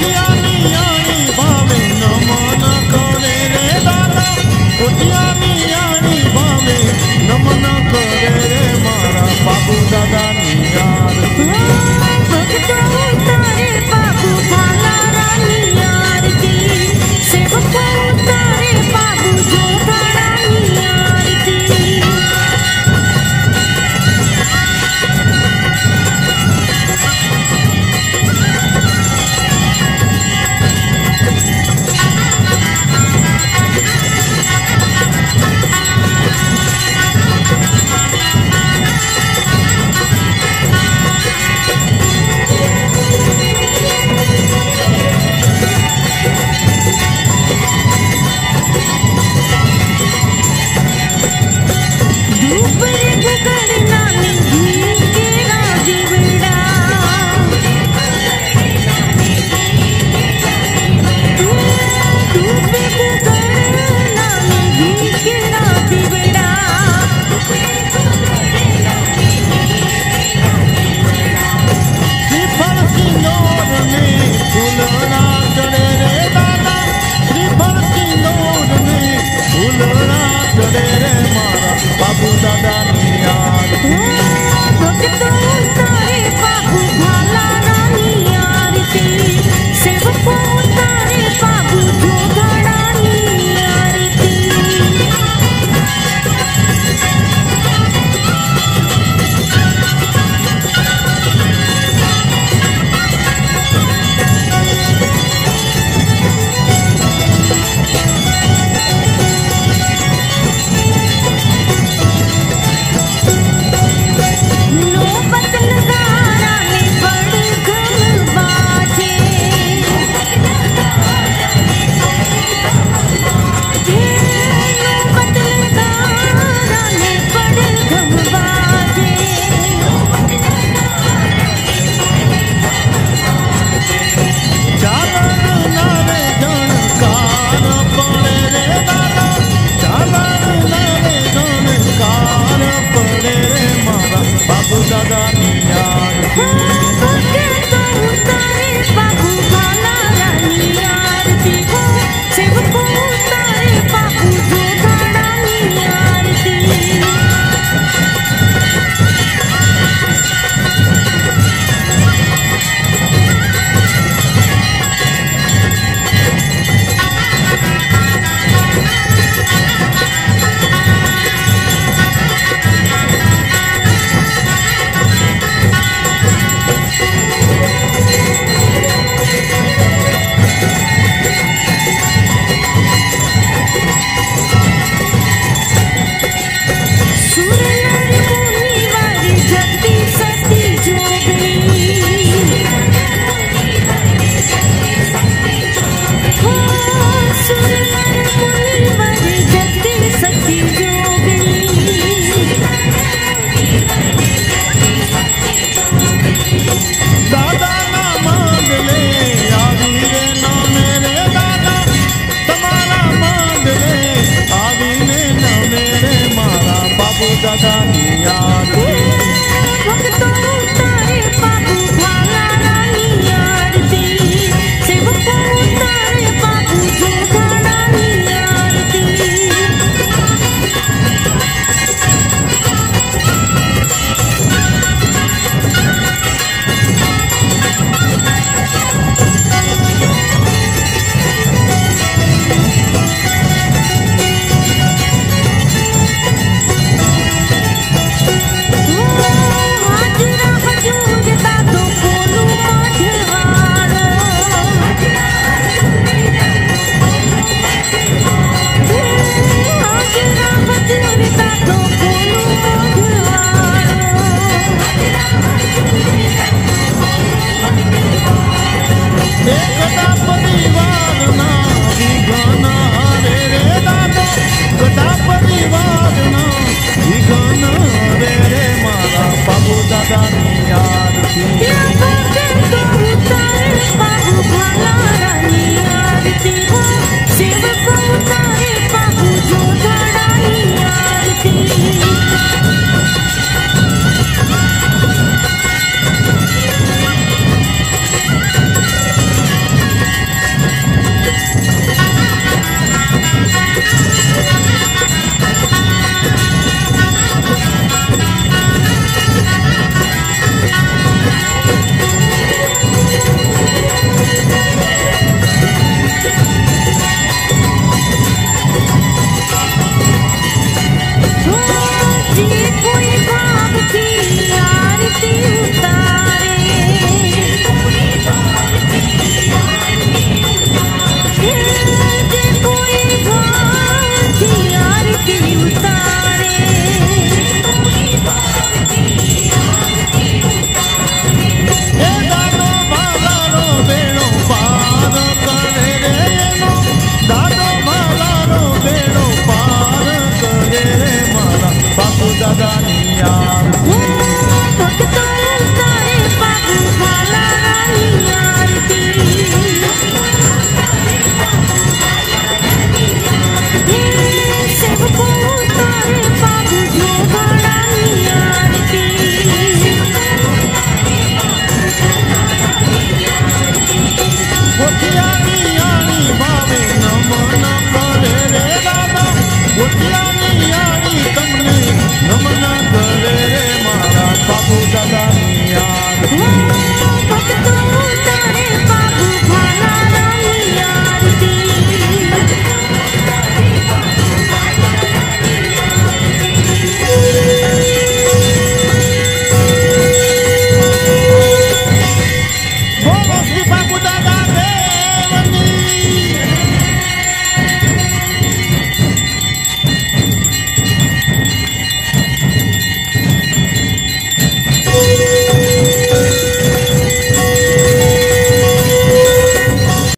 Yeah. चले मारा बाबू दादा नियार बाबू भाला रानी यार की सेवको